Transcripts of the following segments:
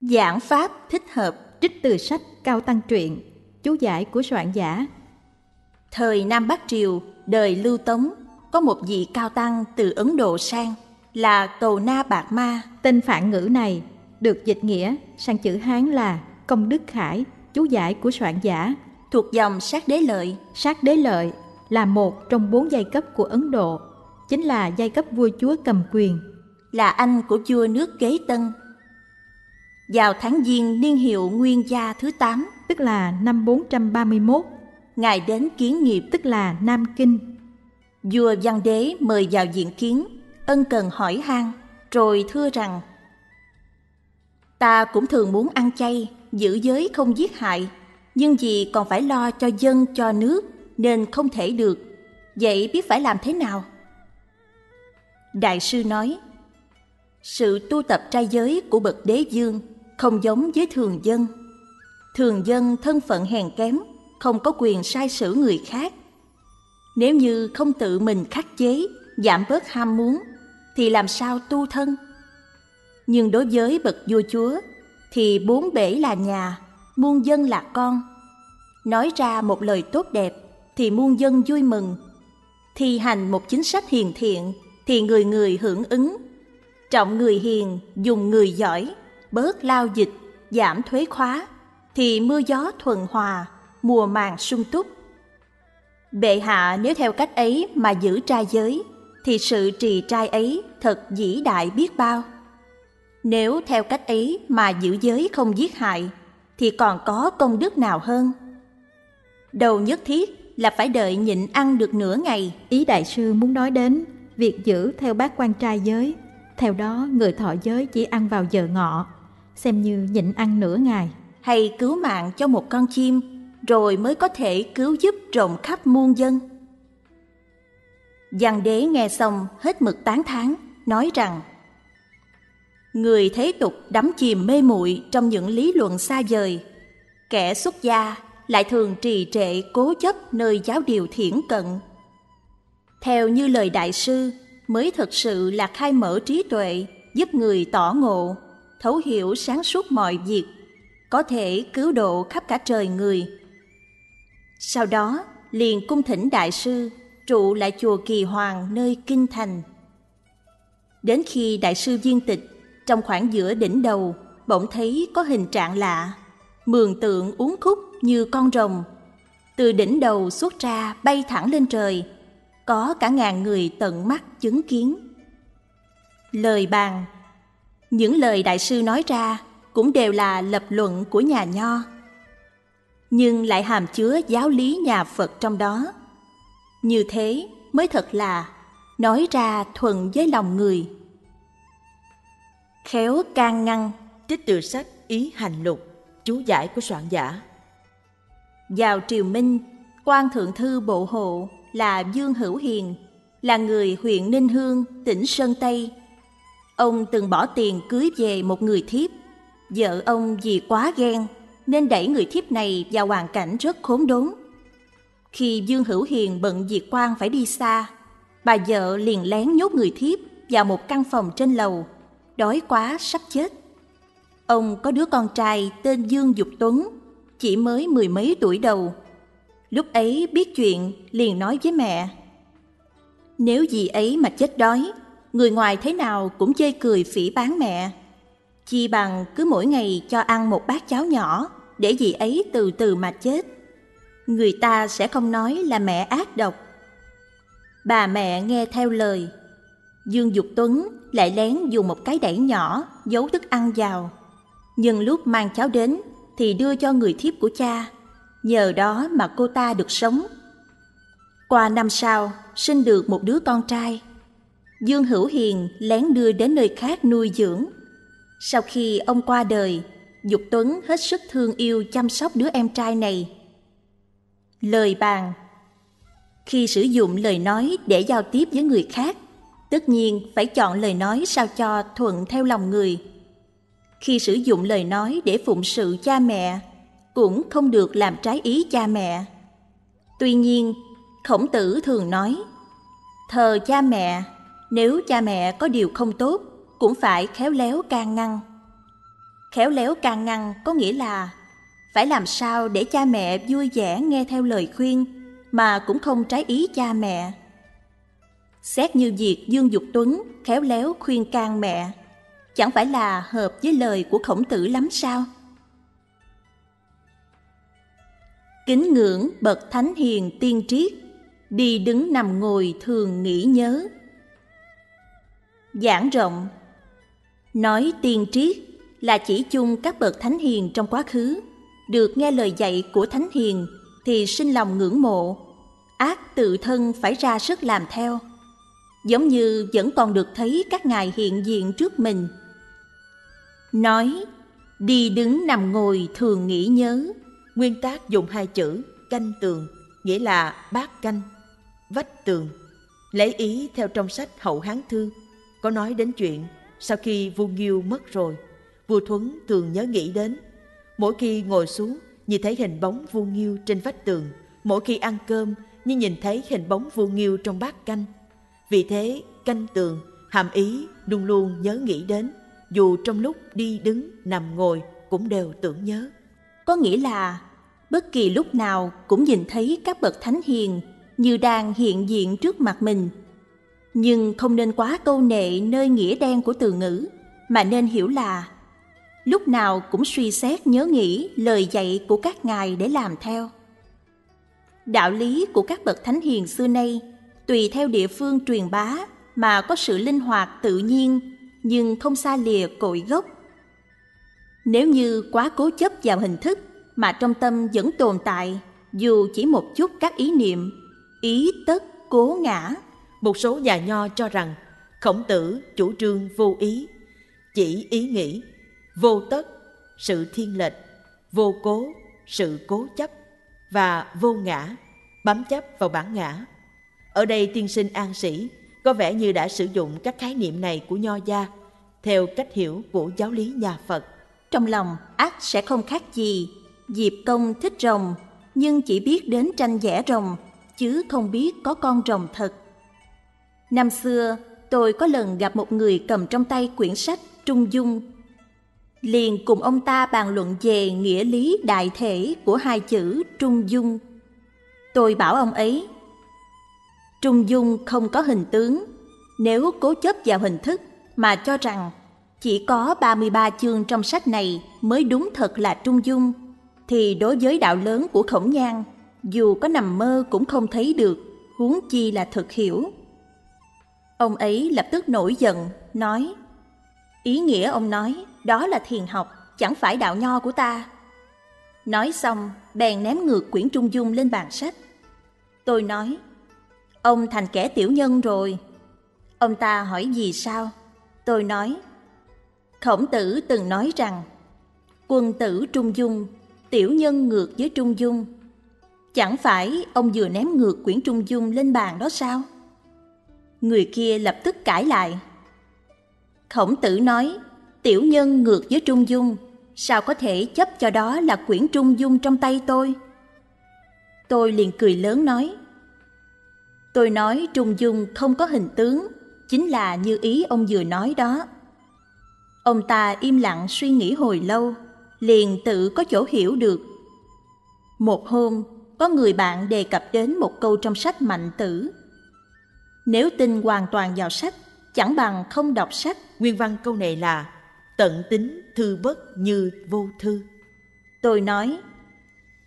Giảng pháp thích hợp Trích từ sách Cao Tăng Truyện Chú giải của soạn giả Thời Nam Bắc Triều, đời Lưu Tống, có một vị cao tăng từ Ấn Độ sang là Cầu Na Bạc Ma. Tên phản ngữ này được dịch nghĩa sang chữ Hán là Công Đức Khải, chú giải của soạn giả. thuộc dòng sát đế lợi. Sát đế lợi là một trong bốn giai cấp của Ấn Độ, chính là giai cấp vua chúa cầm quyền. là anh của vua nước Kế Tân. Vào tháng Giêng niên hiệu Nguyên Gia thứ 8, tức là năm 431, Ngài đến kiến nghiệp tức là Nam Kinh. vua văn đế mời vào diện kiến, ân cần hỏi han, rồi thưa rằng Ta cũng thường muốn ăn chay, giữ giới không giết hại, nhưng vì còn phải lo cho dân cho nước nên không thể được. Vậy biết phải làm thế nào? Đại sư nói, sự tu tập trai giới của bậc đế dương không giống với thường dân. Thường dân thân phận hèn kém, không có quyền sai sử người khác. Nếu như không tự mình khắc chế, giảm bớt ham muốn, thì làm sao tu thân? Nhưng đối với bậc vua chúa, thì bốn bể là nhà, muôn dân là con. Nói ra một lời tốt đẹp, thì muôn dân vui mừng. Thi hành một chính sách hiền thiện, thì người người hưởng ứng. Trọng người hiền, dùng người giỏi, bớt lao dịch, giảm thuế khóa, thì mưa gió thuận hòa, mùa màng sung túc. Bệ hạ nếu theo cách ấy mà giữ trai giới, thì sự trì trai ấy thật dĩ đại biết bao. Nếu theo cách ấy mà giữ giới không giết hại, thì còn có công đức nào hơn? Đầu nhất thiết là phải đợi nhịn ăn được nửa ngày, Ý đại sư muốn nói đến việc giữ theo bát quan trai giới. Theo đó, người thọ giới chỉ ăn vào giờ ngọ, xem như nhịn ăn nửa ngày. hay cứu mạng cho một con chim, rồi mới có thể cứu giúp rộng khắp muôn dân. Giang đế nghe xong hết mực tán thán, nói rằng Người thế tục đắm chìm mê muội trong những lý luận xa vời. Kẻ xuất gia lại thường trì trệ cố chấp nơi giáo điều thiển cận. Theo như lời đại sư mới thực sự là khai mở trí tuệ, giúp người tỏ ngộ, thấu hiểu sáng suốt mọi việc, có thể cứu độ khắp cả trời người. Sau đó, liền cung thỉnh đại sư trụ lại chùa Kỳ Hoàng nơi kinh thành. Đến khi đại sư viên tịch, trong khoảng giữa đỉnh đầu, bỗng thấy có hình trạng lạ, mường tượng uốn khúc như con rồng. Từ đỉnh đầu xuất ra bay thẳng lên trời, có cả ngàn người tận mắt chứng kiến. Lời bàn những lời đại sư nói ra cũng đều là lập luận của nhà nho, nhưng lại hàm chứa giáo lý nhà Phật trong đó. Như thế mới thật là nói ra thuận với lòng người. Khéo can ngăn Trích từ sách Ý Hành Lục, chú giải của soạn giả. Vào triều Minh, quan thượng thư bộ hộ là Dương Hữu Hiền, là người huyện Ninh Hương, tỉnh Sơn Tây. Ông từng bỏ tiền cưới về một người thiếp. Vợ ông vì quá ghen nên đẩy người thiếp này vào hoàn cảnh rất khốn đốn. Khi Dương Hữu Hiền bận việc quan phải đi xa, bà vợ liền lén nhốt người thiếp vào một căn phòng trên lầu, đói quá sắp chết. Ông có đứa con trai tên Dương Dục Tuấn, chỉ mới mười mấy tuổi đầu. Lúc ấy biết chuyện liền nói với mẹ. Nếu gì ấy mà chết đói, người ngoài thế nào cũng chơi cười phỉ bán mẹ. Chi bằng cứ mỗi ngày cho ăn một bát cháo nhỏ để dì ấy từ từ mà chết. Người ta sẽ không nói là mẹ ác độc. Bà mẹ nghe theo lời. Dương Dục Tuấn lại lén dùng một cái đẩy nhỏ giấu thức ăn vào. Nhưng lúc mang cháo đến thì đưa cho người thiếp của cha. Nhờ đó mà cô ta được sống. Qua năm sau, sinh được một đứa con trai. Dương Hữu Hiền lén đưa đến nơi khác nuôi dưỡng. Sau khi ông qua đời, Dục Tuấn hết sức thương yêu chăm sóc đứa em trai này. Lời bàn Khi sử dụng lời nói để giao tiếp với người khác, tất nhiên phải chọn lời nói sao cho thuận theo lòng người. Khi sử dụng lời nói để phụng sự cha mẹ, cũng không được làm trái ý cha mẹ. Tuy nhiên, khổng tử thường nói, thờ cha mẹ, nếu cha mẹ có điều không tốt, cũng phải khéo léo can ngăn. Khéo léo can ngăn có nghĩa là phải làm sao để cha mẹ vui vẻ nghe theo lời khuyên mà cũng không trái ý cha mẹ. Xét như việc Dương Dục Tuấn khéo léo khuyên can mẹ, chẳng phải là hợp với lời của khổng tử lắm sao? Kính ngưỡng bậc thánh hiền tiên triết, đi đứng nằm ngồi thường nghĩ nhớ. Giảng rộng Nói tiên triết là chỉ chung các bậc thánh hiền trong quá khứ, được nghe lời dạy của thánh hiền thì sinh lòng ngưỡng mộ, ác tự thân phải ra sức làm theo. Giống như vẫn còn được thấy các ngài hiện diện trước mình. Nói, đi đứng nằm ngồi thường nghĩ nhớ. Nguyên tác dùng hai chữ canh tường, nghĩa là bát canh, vách tường. Lấy ý theo trong sách Hậu Hán Thư, có nói đến chuyện sau khi vua Nghiêu mất rồi, vua Thuấn thường nhớ nghĩ đến. Mỗi khi ngồi xuống, nhìn thấy hình bóng vua Nghiêu trên vách tường. Mỗi khi ăn cơm, như nhìn thấy hình bóng vua Nghiêu trong bát canh. Vì thế, canh tường, hàm ý luôn luôn nhớ nghĩ đến, dù trong lúc đi đứng, nằm ngồi cũng đều tưởng nhớ. Có nghĩa là bất kỳ lúc nào cũng nhìn thấy các bậc thánh hiền như đang hiện diện trước mặt mình. Nhưng không nên quá câu nệ nơi nghĩa đen của từ ngữ, mà nên hiểu là lúc nào cũng suy xét nhớ nghĩ lời dạy của các ngài để làm theo. Đạo lý của các bậc thánh hiền xưa nay tùy theo địa phương truyền bá mà có sự linh hoạt tự nhiên nhưng không xa lìa cội gốc. Nếu như quá cố chấp vào hình thức mà trong tâm vẫn tồn tại dù chỉ một chút các ý niệm, ý tất cố ngã. Một số nhà nho cho rằng khổng tử chủ trương vô ý, chỉ ý nghĩ, vô tất, sự thiên lệch, vô cố, sự cố chấp và vô ngã, bám chấp vào bản ngã. Ở đây tiên sinh an sĩ có vẻ như đã sử dụng các khái niệm này của nho gia theo cách hiểu của giáo lý nhà Phật. Trong lòng ác sẽ không khác gì, Diệp Công thích rồng, nhưng chỉ biết đến tranh vẽ rồng, chứ không biết có con rồng thật. Năm xưa, tôi có lần gặp một người cầm trong tay quyển sách Trung Dung. Liền cùng ông ta bàn luận về nghĩa lý đại thể của hai chữ Trung Dung. Tôi bảo ông ấy, Trung Dung không có hình tướng, nếu cố chấp vào hình thức mà cho rằng chỉ có 33 chương trong sách này mới đúng thật là Trung Dung, thì đối với đạo lớn của Khổng Nhan, dù có nằm mơ cũng không thấy được, huống chi là thực hiểu. Ông ấy lập tức nổi giận, nói Ý nghĩa ông nói, đó là thiền học, chẳng phải đạo nho của ta. Nói xong, bèn ném ngược quyển Trung Dung lên bàn sách. Tôi nói, ông thành kẻ tiểu nhân rồi. Ông ta hỏi gì sao? Tôi nói, Khổng tử từng nói rằng, quân tử trung dung, tiểu nhân ngược với trung dung. Chẳng phải ông vừa ném ngược quyển trung dung lên bàn đó sao? Người kia lập tức cãi lại. Khổng tử nói, tiểu nhân ngược với trung dung, sao có thể chấp cho đó là quyển trung dung trong tay tôi? Tôi liền cười lớn nói, Tôi nói trung dung không có hình tướng, chính là như ý ông vừa nói đó. Ông ta im lặng suy nghĩ hồi lâu, liền tự có chỗ hiểu được. Một hôm, có người bạn đề cập đến một câu trong sách Mạnh Tử. Nếu tin hoàn toàn vào sách, chẳng bằng không đọc sách. Nguyên văn câu này là tận tính thư bất như vô thư. Tôi nói,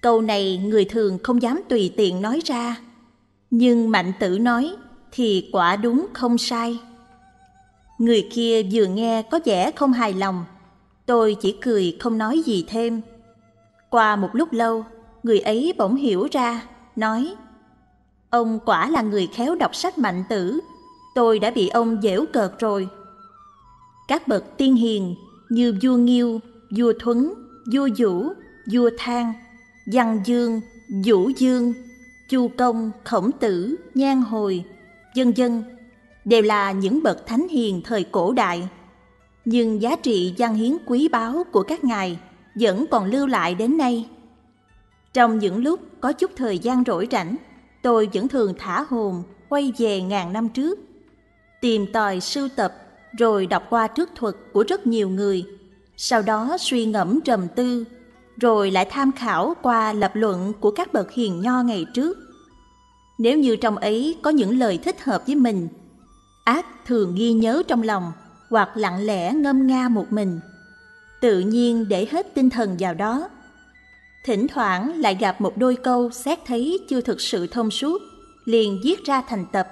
câu này người thường không dám tùy tiện nói ra. Nhưng Mạnh Tử nói thì quả đúng không sai. Người kia vừa nghe có vẻ không hài lòng, tôi chỉ cười không nói gì thêm. Qua một lúc lâu, người ấy bỗng hiểu ra, nói Ông quả là người khéo đọc sách mạnh tử, tôi đã bị ông dễu cợt rồi. Các bậc tiên hiền như vua Nghiêu, vua Thuấn, vua Vũ, vua Thang, Văn Dương, Vũ Dương, Chu Công, Khổng Tử, Nhan Hồi, dân dân đều là những bậc thánh hiền thời cổ đại. Nhưng giá trị văn hiến quý báu của các ngài vẫn còn lưu lại đến nay. Trong những lúc có chút thời gian rỗi rảnh, tôi vẫn thường thả hồn quay về ngàn năm trước, tìm tòi sưu tập rồi đọc qua trước thuật của rất nhiều người, sau đó suy ngẫm trầm tư, rồi lại tham khảo qua lập luận của các bậc hiền nho ngày trước. Nếu như trong ấy có những lời thích hợp với mình, ác thường ghi nhớ trong lòng hoặc lặng lẽ ngâm nga một mình, tự nhiên để hết tinh thần vào đó. Thỉnh thoảng lại gặp một đôi câu xét thấy chưa thực sự thông suốt, liền viết ra thành tập,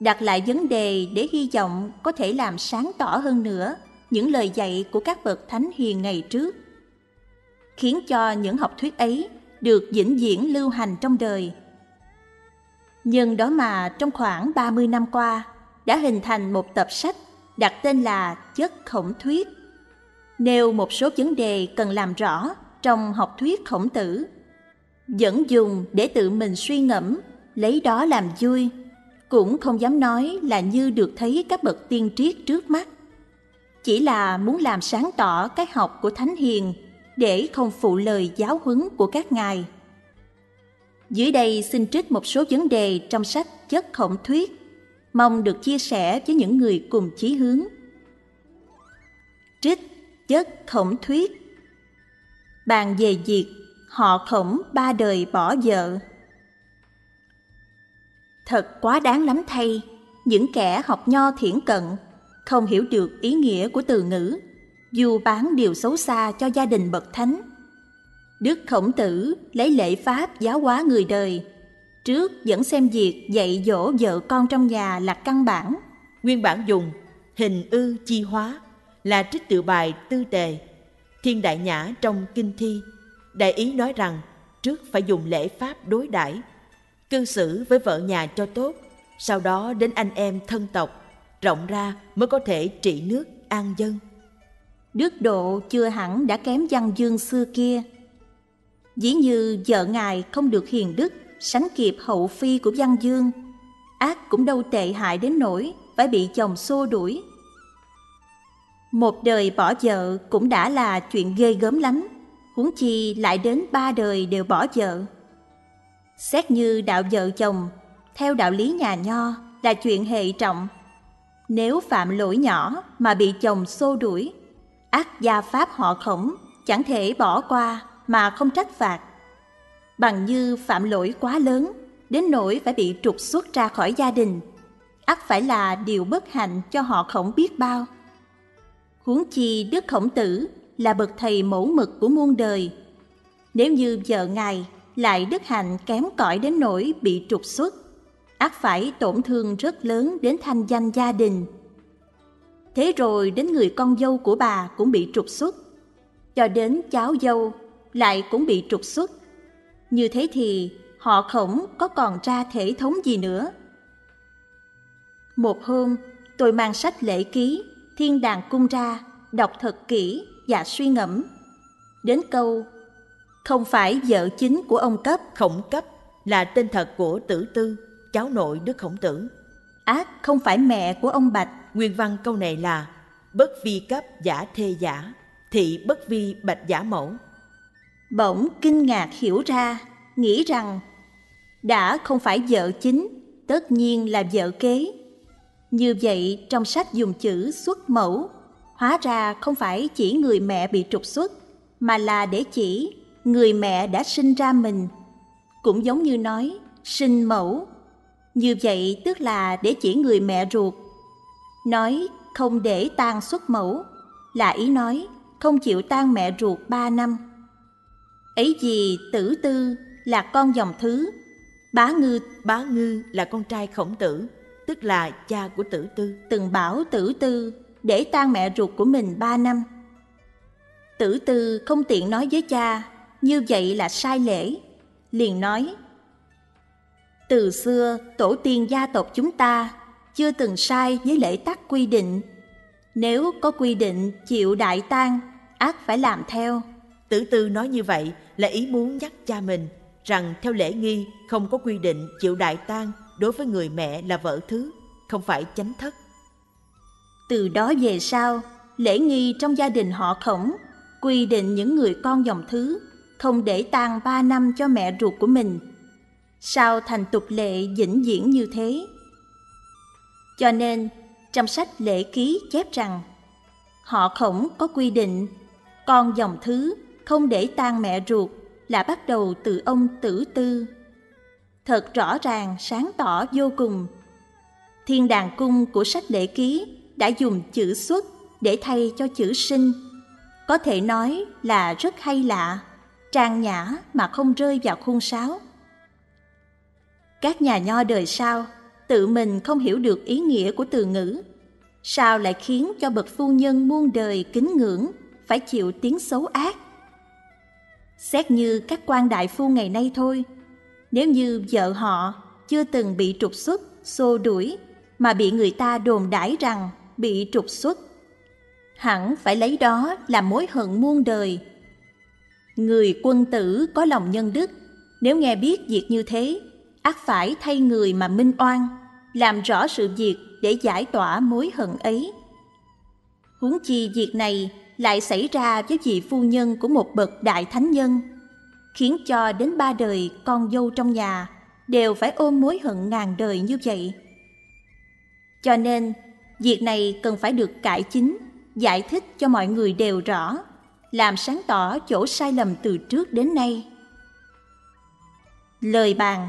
đặt lại vấn đề để hy vọng có thể làm sáng tỏ hơn nữa những lời dạy của các bậc thánh hiền ngày trước, khiến cho những học thuyết ấy được vĩnh viễn lưu hành trong đời. Nhưng đó mà trong khoảng 30 năm qua đã hình thành một tập sách đặt tên là Chất Khổng Thuyết, nêu một số vấn đề cần làm rõ trong học thuyết khổng tử, vẫn dùng để tự mình suy ngẫm, lấy đó làm vui, cũng không dám nói là như được thấy các bậc tiên triết trước mắt chỉ là muốn làm sáng tỏ cái học của Thánh Hiền để không phụ lời giáo huấn của các ngài. Dưới đây xin trích một số vấn đề trong sách Chất Khổng Thuyết, mong được chia sẻ với những người cùng chí hướng. Trích Chất Khổng Thuyết Bàn về việc họ khổng ba đời bỏ vợ. Thật quá đáng lắm thay, những kẻ học nho thiển cận không hiểu được ý nghĩa của từ ngữ, dù bán điều xấu xa cho gia đình bậc thánh. Đức Khổng Tử lấy lễ pháp giáo hóa người đời, trước vẫn xem việc dạy dỗ vợ con trong nhà là căn bản. Nguyên bản dùng hình ư chi hóa là trích tự bài tư tề, thiên đại nhã trong kinh thi. Đại ý nói rằng trước phải dùng lễ pháp đối đãi cư xử với vợ nhà cho tốt, sau đó đến anh em thân tộc rộng ra mới có thể trị nước an dân. Đức độ chưa hẳn đã kém văn dương xưa kia. Dĩ như vợ ngài không được hiền đức, sánh kịp hậu phi của văn dương, ác cũng đâu tệ hại đến nỗi phải bị chồng xô đuổi. Một đời bỏ vợ cũng đã là chuyện ghê gớm lắm, huống chi lại đến ba đời đều bỏ vợ. Xét như đạo vợ chồng, theo đạo lý nhà nho là chuyện hệ trọng nếu phạm lỗi nhỏ mà bị chồng xô đuổi, ác gia pháp họ khổng chẳng thể bỏ qua mà không trách phạt. Bằng như phạm lỗi quá lớn, đến nỗi phải bị trục xuất ra khỏi gia đình, ác phải là điều bất hạnh cho họ khổng biết bao. Huống chi Đức Khổng Tử là bậc thầy mẫu mực của muôn đời. Nếu như vợ ngài lại đức hạnh kém cỏi đến nỗi bị trục xuất, ác phải tổn thương rất lớn đến thanh danh gia đình. Thế rồi đến người con dâu của bà cũng bị trục xuất, cho đến cháu dâu lại cũng bị trục xuất. Như thế thì họ khổng có còn ra thể thống gì nữa. Một hôm, tôi mang sách lễ ký, thiên đàng cung ra, đọc thật kỹ và suy ngẫm. Đến câu, không phải vợ chính của ông cấp. Khổng cấp là tên thật của tử tư cháu nội Đức Khổng Tử. Ác không phải mẹ của ông Bạch. Nguyên văn câu này là bất vi cấp giả thê giả, thị bất vi bạch giả mẫu. Bỗng kinh ngạc hiểu ra, nghĩ rằng đã không phải vợ chính, tất nhiên là vợ kế. Như vậy trong sách dùng chữ xuất mẫu, hóa ra không phải chỉ người mẹ bị trục xuất, mà là để chỉ người mẹ đã sinh ra mình. Cũng giống như nói sinh mẫu như vậy tức là để chỉ người mẹ ruột. Nói không để tan xuất mẫu là ý nói không chịu tan mẹ ruột ba năm. Ấy gì tử tư là con dòng thứ, bá ngư bá ngư là con trai khổng tử, tức là cha của tử tư. Từng bảo tử tư để tang mẹ ruột của mình ba năm. Tử tư không tiện nói với cha, như vậy là sai lễ. Liền nói, từ xưa, tổ tiên gia tộc chúng ta chưa từng sai với lễ tắc quy định. Nếu có quy định chịu đại tang, ác phải làm theo. Tử tư nói như vậy là ý muốn nhắc cha mình rằng theo lễ nghi không có quy định chịu đại tang đối với người mẹ là vợ thứ, không phải chánh thất. Từ đó về sau, lễ nghi trong gia đình họ khổng quy định những người con dòng thứ không để tang ba năm cho mẹ ruột của mình sao thành tục lệ vĩnh viễn như thế cho nên trong sách lễ ký chép rằng họ khổng có quy định con dòng thứ không để tang mẹ ruột là bắt đầu từ ông tử tư. Thật rõ ràng, sáng tỏ vô cùng. Thiên đàng cung của sách lễ ký đã dùng chữ xuất để thay cho chữ sinh. Có thể nói là rất hay lạ, trang nhã mà không rơi vào khuôn sáo. Các nhà nho đời sau tự mình không hiểu được ý nghĩa của từ ngữ, sao lại khiến cho bậc phu nhân muôn đời kính ngưỡng phải chịu tiếng xấu ác. Xét như các quan đại phu ngày nay thôi, nếu như vợ họ chưa từng bị trục xuất, xô đuổi mà bị người ta đồn đãi rằng bị trục xuất, hẳn phải lấy đó làm mối hận muôn đời. Người quân tử có lòng nhân đức, nếu nghe biết việc như thế, ắt phải thay người mà minh oan, làm rõ sự việc để giải tỏa mối hận ấy. Huống chi việc này lại xảy ra với vị phu nhân của một bậc đại thánh nhân, khiến cho đến ba đời con dâu trong nhà đều phải ôm mối hận ngàn đời như vậy. Cho nên, việc này cần phải được cải chính, giải thích cho mọi người đều rõ, làm sáng tỏ chỗ sai lầm từ trước đến nay. Lời bàn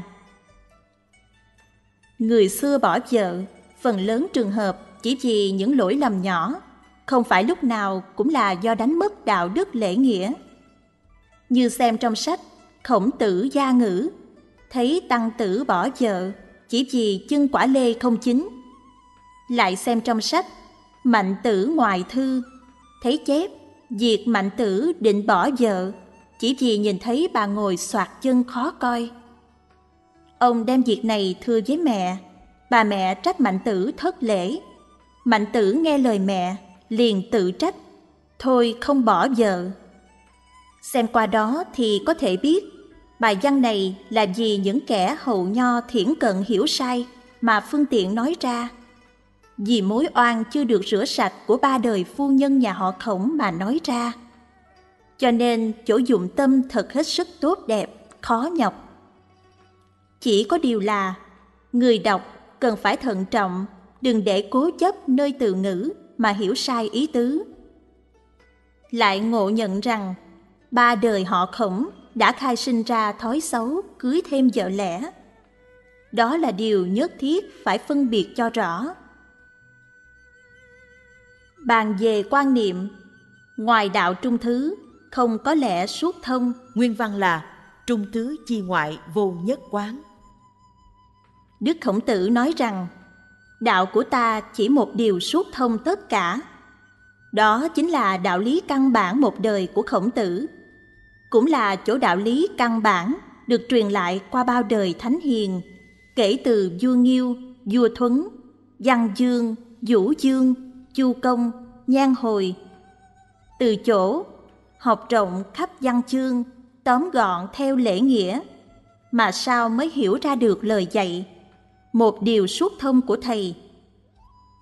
Người xưa bỏ vợ, phần lớn trường hợp chỉ vì những lỗi lầm nhỏ không phải lúc nào cũng là do đánh mất đạo đức lễ nghĩa. Như xem trong sách Khổng tử gia ngữ, thấy tăng tử bỏ vợ chỉ vì chân quả lê không chín. Lại xem trong sách Mạnh tử ngoại thư, thấy chép việc mạnh tử định bỏ vợ chỉ vì nhìn thấy bà ngồi soạt chân khó coi. Ông đem việc này thưa với mẹ, bà mẹ trách mạnh tử thất lễ. Mạnh tử nghe lời mẹ, liền tự trách, thôi không bỏ vợ. Xem qua đó thì có thể biết, bài văn này là vì những kẻ hậu nho thiển cận hiểu sai mà phương tiện nói ra. Vì mối oan chưa được rửa sạch của ba đời phu nhân nhà họ khổng mà nói ra. Cho nên chỗ dụng tâm thật hết sức tốt đẹp, khó nhọc. Chỉ có điều là, người đọc cần phải thận trọng, đừng để cố chấp nơi từ ngữ mà hiểu sai ý tứ. Lại ngộ nhận rằng, ba đời họ khổng đã khai sinh ra thói xấu cưới thêm vợ lẽ. Đó là điều nhất thiết phải phân biệt cho rõ. Bàn về quan niệm, ngoài đạo trung thứ, không có lẽ suốt thông. Nguyên văn là trung thứ chi ngoại vô nhất quán. Đức Khổng Tử nói rằng đạo của ta chỉ một điều suốt thông tất cả đó chính là đạo lý căn bản một đời của khổng tử cũng là chỗ đạo lý căn bản, được truyền lại qua bao đời thánh hiền, kể từ vua nghiêu, vua thuấn, văn dương, vũ dương, chu công, nhan hồi. Từ chỗ, học rộng khắp văn chương, tóm gọn theo lễ nghĩa, mà sao mới hiểu ra được lời dạy, một điều suốt thông của thầy.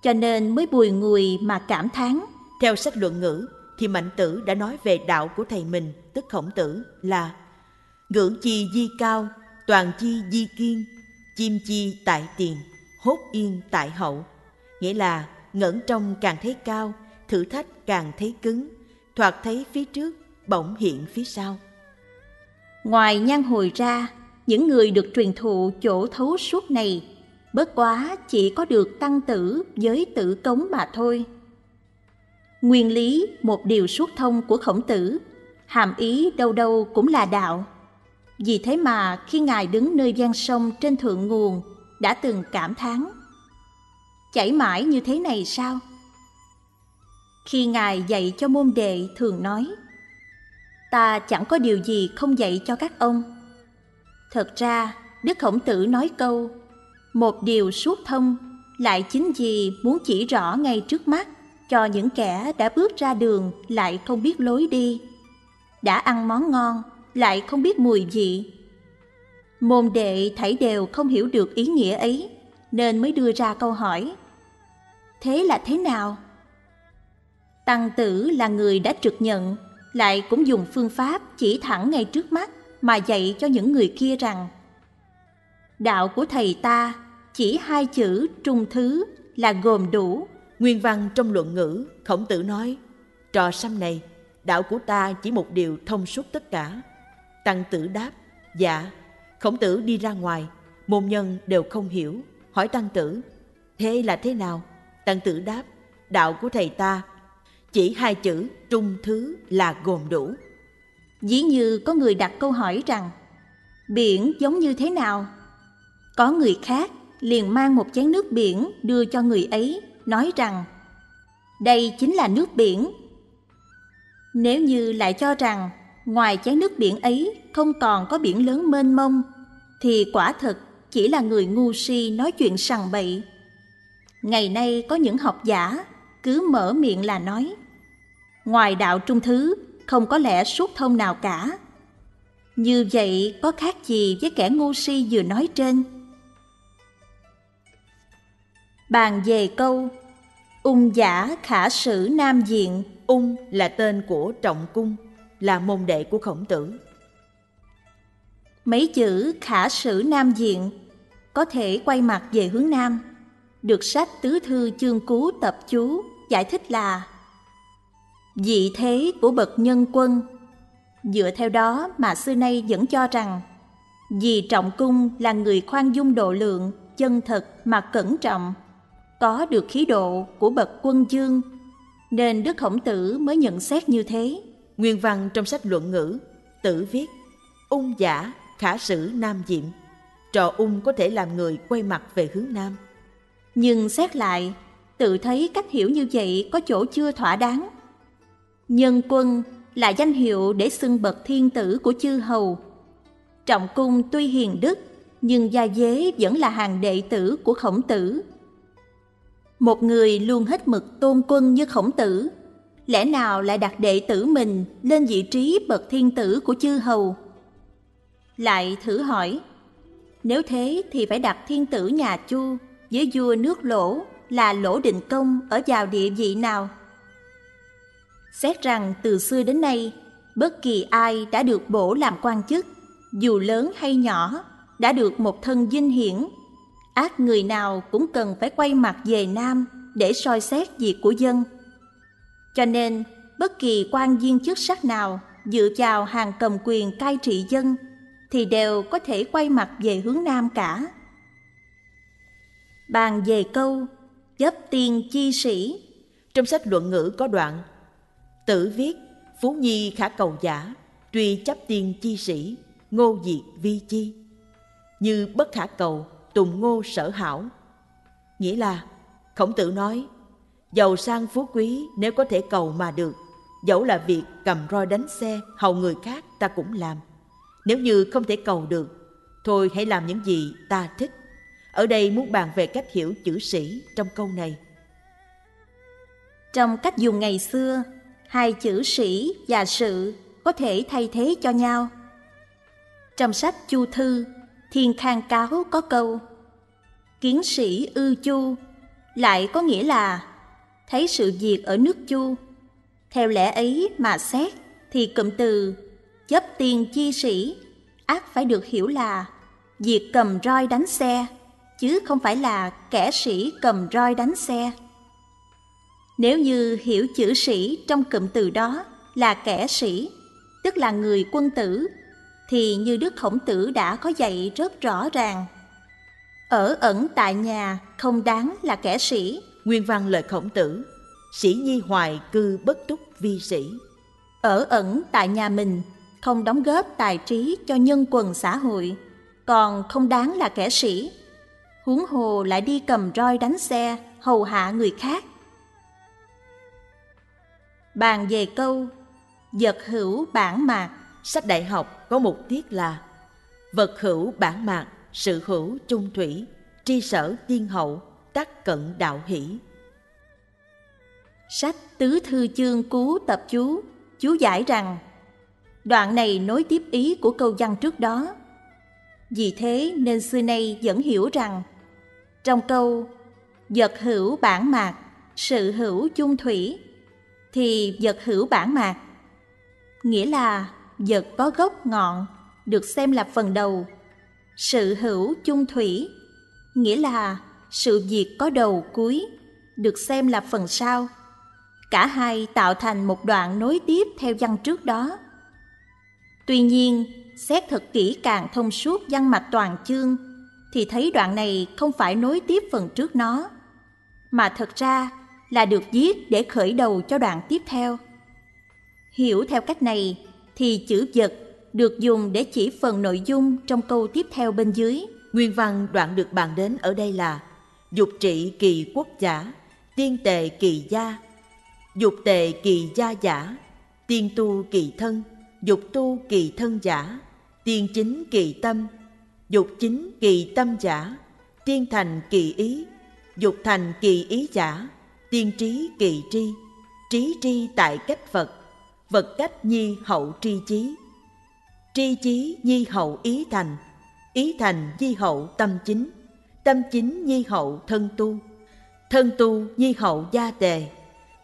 Cho nên mới bùi ngùi mà cảm thán, theo sách luận ngữ thì mạnh tử đã nói về đạo của thầy mình, tức khổng tử, là ngưỡng chi di cao, toàn chi di kiên, chim chi tại tiền, hốt yên tại hậu nghĩa là ngẩng trong càng thấy cao, thử thách càng thấy cứng, thoạt thấy phía trước, bỗng hiện phía sau ngoài nhan hồi ra, những người được truyền thụ chỗ thấu suốt này, bất quá chỉ có được tăng tử với tử cống mà thôi. Nguyên lý một điều suốt thông của khổng tử, hàm ý đâu đâu cũng là đạo. Vì thế mà khi Ngài đứng nơi gian sông trên thượng nguồn, đã từng cảm thán. Chảy mãi như thế này sao? Khi Ngài dạy cho môn đệ thường nói, ta chẳng có điều gì không dạy cho các ông. Thật ra, Đức Khổng Tử nói câu một điều suốt thông lại chính vì muốn chỉ rõ ngay trước mắt cho những kẻ đã bước ra đường lại không biết lối đi đã ăn món ngon, lại không biết mùi vị môn đệ thảy đều không hiểu được ý nghĩa ấy, nên mới đưa ra câu hỏi, thế là thế nào tăng tử là người đã trực nhận, lại cũng dùng phương pháp chỉ thẳng ngay trước mắt mà dạy cho những người kia rằng, đạo của thầy ta chỉ hai chữ trung thứ là gồm đủ. Nguyên văn trong luận ngữ, khổng tử nói, trò xăm này, đạo của ta chỉ một điều thông suốt tất cả. Tăng tử đáp, dạ. Khổng tử đi ra ngoài, môn nhân đều không hiểu, hỏi tăng tử, thế là thế nào? Tăng tử đáp, đạo của thầy ta chỉ hai chữ trung thứ là gồm đủ. Dĩ như có người đặt câu hỏi rằng biển giống như thế nào? Có người khác liền mang một chén nước biển đưa cho người ấy, nói rằng đây chính là nước biển. Nếu như lại cho rằng ngoài chén nước biển ấy không còn có biển lớn mênh mông, thì quả thật chỉ là người ngu si nói chuyện sằng bậy. Ngày nay có những học giả cứ mở miệng là nói ngoài đạo trung thứ không có lẽ suốt thông nào cả. Như vậy có khác gì với kẻ ngu si vừa nói trên? Bàn về câu Ung giả khả sử nam diện Ung là tên của Trọng Cung, là môn đệ của khổng tử. Mấy chữ khả sử nam diện có thể quay mặt về hướng nam. Được sách Tứ Thư Chương Cú Tập Chú giải thích là Vị thế của bậc nhân quân Dựa theo đó mà xưa nay vẫn cho rằng Vì Trọng Cung là người khoan dung độ lượng, chân thật mà cẩn trọng có được khí độ của bậc quân dương Nên Đức Khổng Tử mới nhận xét như thế Nguyên văn trong sách luận ngữ, tử viết Ung giả khả sử nam diệm Trò ung có thể làm người quay mặt về hướng nam Nhưng xét lại, tự thấy cách hiểu như vậy có chỗ chưa thỏa đáng Nhân quân là danh hiệu để xưng bậc thiên tử của chư hầu. Trọng cung tuy hiền đức, nhưng gia dế vẫn là hàng đệ tử của khổng tử. Một người luôn hết mực tôn quân như khổng tử, lẽ nào lại đặt đệ tử mình lên vị trí bậc thiên tử của chư hầu? Lại thử hỏi, nếu thế thì phải đặt thiên tử nhà Chu với vua nước lỗ là lỗ định công ở vào địa vị nào? Xét rằng từ xưa đến nay, bất kỳ ai đã được bổ làm quan chức, dù lớn hay nhỏ, đã được một thân dinh hiển, ác người nào cũng cần phải quay mặt về Nam để soi xét việc của dân. Cho nên, bất kỳ quan viên chức sắc nào dựa vào hàng cầm quyền cai trị dân thì đều có thể quay mặt về hướng Nam cả. Bàn về câu chấp tiên chi sĩ Trong sách luận ngữ có đoạn Tử viết, Phú Nhi khả cầu giả, truy chấp tiên chi sĩ, ngô diệt vi chi. Như bất khả cầu, tùng ngô sở hảo. Nghĩa là, khổng tử nói, giàu sang phú quý nếu có thể cầu mà được, dẫu là việc cầm roi đánh xe, hầu người khác ta cũng làm. Nếu như không thể cầu được, thôi hãy làm những gì ta thích. Ở đây muốn bàn về cách hiểu chữ sĩ trong câu này. Trong cách dùng ngày xưa, hai chữ sĩ và sự có thể thay thế cho nhau. Trong sách Chu Thư, Thiên Khang Cáo có câu Kiến sĩ ư chu lại có nghĩa là thấy sự việc ở nước Chu. Theo lẽ ấy mà xét thì cụm từ chấp tiền chi sĩ ác phải được hiểu là việc cầm roi đánh xe chứ không phải là kẻ sĩ cầm roi đánh xe. Nếu như hiểu chữ sĩ trong cụm từ đó là kẻ sĩ, tức là người quân tử, thì như Đức Khổng Tử đã có dạy rất rõ ràng. Ở ẩn tại nhà không đáng là kẻ sĩ. Nguyên văn lời Khổng Tử, sĩ nhi hoài cư bất túc vi sĩ. Ở ẩn tại nhà mình không đóng góp tài trí cho nhân quần xã hội, còn không đáng là kẻ sĩ. Huống hồ lại đi cầm roi đánh xe, hầu hạ người khác Bàn về câu Vật hữu bản mạc Sách đại học có một tiết là Vật hữu bản mạc, sự hữu chung thủy Tri sở tiên hậu, tác cận đạo hỷ Sách Tứ Thư Chương Cú Tập Chú Chú giải rằng Đoạn này nối tiếp ý của câu văn trước đó Vì thế nên xưa nay vẫn hiểu rằng Trong câu Vật hữu bản mạc, sự hữu chung thủy thì vật hữu bản mạc. Nghĩa là vật có gốc ngọn, được xem là phần đầu. Sự hữu chung thủy, nghĩa là sự việc có đầu cuối, được xem là phần sau. Cả hai tạo thành một đoạn nối tiếp theo văn trước đó. Tuy nhiên, xét thật kỹ càng thông suốt văn mạch toàn chương, thì thấy đoạn này không phải nối tiếp phần trước nó, mà thật ra là được viết để khởi đầu cho đoạn tiếp theo. Hiểu theo cách này thì chữ vật được dùng để chỉ phần nội dung trong câu tiếp theo bên dưới. Nguyên văn đoạn được bàn đến ở đây là Dục trị kỳ quốc giả, tiên tề kỳ gia, dục tề kỳ gia giả, tiên tu kỳ thân, dục tu kỳ thân giả, tiên chính kỳ tâm, dục chính kỳ tâm giả, tiên thành kỳ ý, dục thành kỳ ý giả, tiên trí kỳ tri, trí tri tại cách Phật, vật cách nhi hậu tri chí. Tri chí nhi hậu ý thành, ý thành nhi hậu tâm chính, tâm chính nhi hậu thân tu, thân tu nhi hậu gia tề,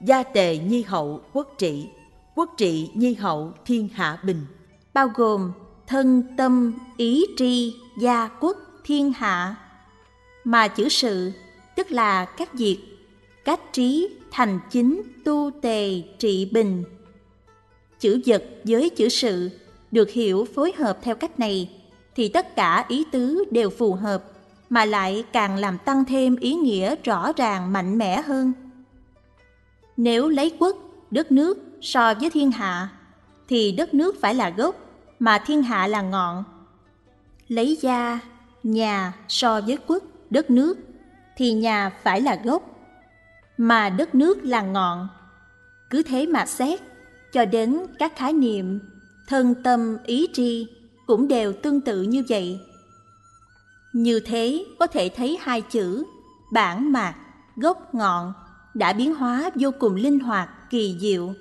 gia tề nhi hậu quốc trị, quốc trị nhi hậu thiên hạ bình. Bao gồm thân tâm ý tri gia quốc thiên hạ. Mà chữ sự tức là các việc cách trí thành chính tu tề trị bình chữ vật với chữ sự, được hiểu phối hợp theo cách này, thì tất cả ý tứ đều phù hợp, mà lại càng làm tăng thêm ý nghĩa rõ ràng mạnh mẽ hơn. Nếu lấy quốc, đất nước so với thiên hạ, thì đất nước phải là gốc, mà thiên hạ là ngọn. Lấy gia, nhà so với quốc, đất nước, thì nhà phải là gốc, mà đất nước là ngọn. Cứ thế mà xét cho đến các khái niệm, thân tâm, ý tri cũng đều tương tự như vậy. Như thế có thể thấy hai chữ, bản mạc, gốc ngọn, đã biến hóa vô cùng linh hoạt, kỳ diệu.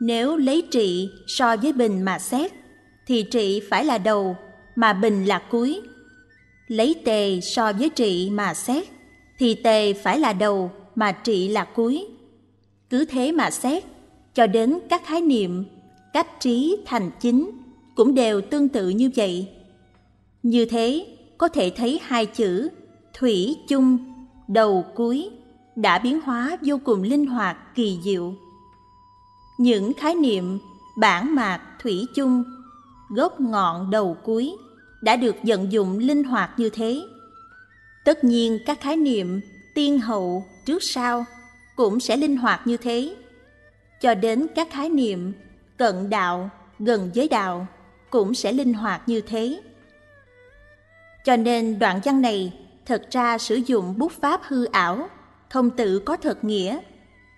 Nếu lấy trị so với bình mà xét, thì trị phải là đầu, mà bình là cuối. Lấy tề so với trị mà xét, thì tề phải là đầu, mà trị là cuối. Cứ thế mà xét cho đến các khái niệm, cách trí thành chính cũng đều tương tự như vậy. Như thế, có thể thấy hai chữ thủy chung, đầu cuối, đã biến hóa vô cùng linh hoạt, kỳ diệu. Những khái niệm bản mạc thủy chung, gốc ngọn đầu cuối, đã được vận dụng linh hoạt như thế. Tất nhiên các khái niệm tiên hậu trước sau cũng sẽ linh hoạt như thế cho đến các khái niệm cận đạo gần giới đạo cũng sẽ linh hoạt như thế. Cho nên đoạn văn này thật ra sử dụng bút pháp hư ảo không tự có thật nghĩa,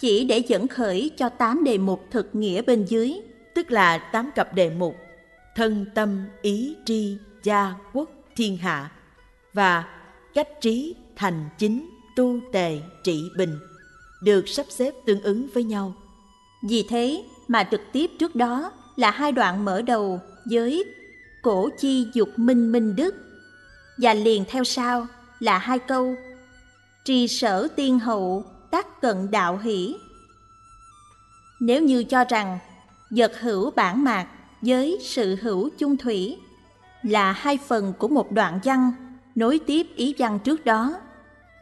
chỉ để dẫn khởi cho tám đề mục thực nghĩa bên dưới, tức là tám cặp đề mục thân tâm, ý tri, gia, quốc, thiên hạ và cách trí, thành, chính, tu, tề, trị, bình, được sắp xếp tương ứng với nhau vì thế mà trực tiếp trước đó là hai đoạn mở đầu với cổ chi dục minh minh đức. Và liền theo sau là hai câu, trì sở tiên hậu tác cận đạo hỷ. Nếu như cho rằng vật hữu bản mạc với sự hữu chung thủy là hai phần của một đoạn văn nối tiếp ý văn trước đó,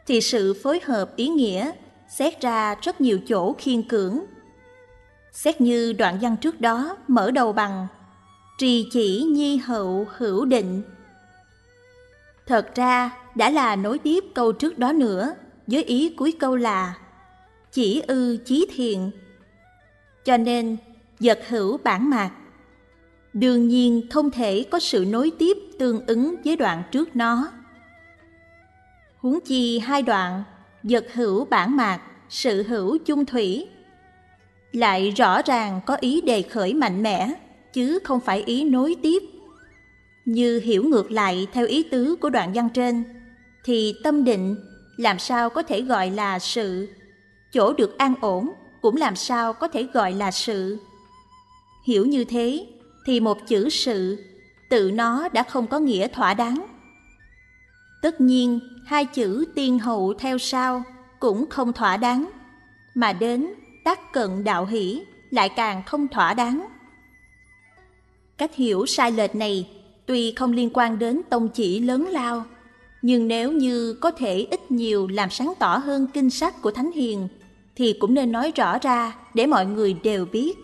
thì sự phối hợp ý nghĩa xét ra rất nhiều chỗ khiên cưỡng xét như đoạn văn trước đó, mở đầu bằng, trì chỉ nhi hậu hữu định. Thật ra, đã là nối tiếp câu trước đó nữa, với ý cuối câu là, chỉ ư chí thiện cho nên, vật hữu bản mạc. Đương nhiên, không thể có sự nối tiếp tương ứng với đoạn trước nó. Huống chi hai đoạn, vật hữu bản mạc, sự hữu chung thủy lại rõ ràng có ý đề khởi mạnh mẽ, chứ không phải ý nối tiếp. Như hiểu ngược lại theo ý tứ của đoạn văn trên, thì tâm định làm sao có thể gọi là sự? Chỗ được an ổn cũng làm sao có thể gọi là sự? Hiểu như thế, thì một chữ sự tự nó đã không có nghĩa thỏa đáng. Tất nhiên, hai chữ tiên hậu theo sau cũng không thỏa đáng, mà đến tác cận đạo hỷ lại càng không thỏa đáng cách hiểu sai lệch này tuy không liên quan đến tông chỉ lớn lao, nhưng nếu như có thể ít nhiều làm sáng tỏ hơn kinh sách của thánh hiền thì cũng nên nói rõ ra để mọi người đều biết.